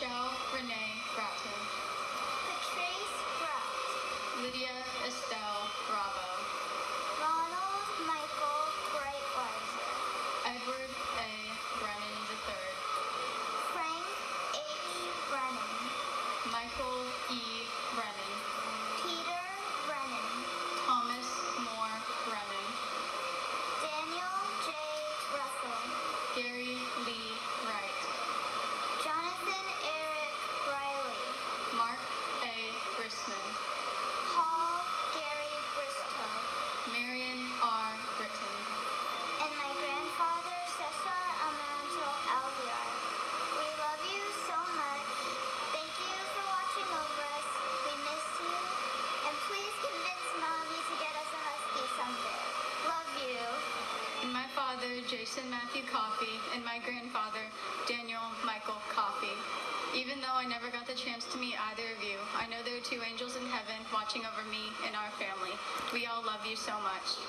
Michelle Renee Bratton. Patrice Bratt. Lydia Estelle Bravo. Ronald Michael Breitweiser. Edward A. Brennan III. Frank A. Brennan. Michael E. Brennan. Peter Brennan. Thomas Moore Brennan. Daniel J. Russell. Gary Father, Jason Matthew Coffey, and my grandfather, Daniel Michael Coffey. Even though I never got the chance to meet either of you, I know there are two angels in heaven watching over me and our family. We all love you so much.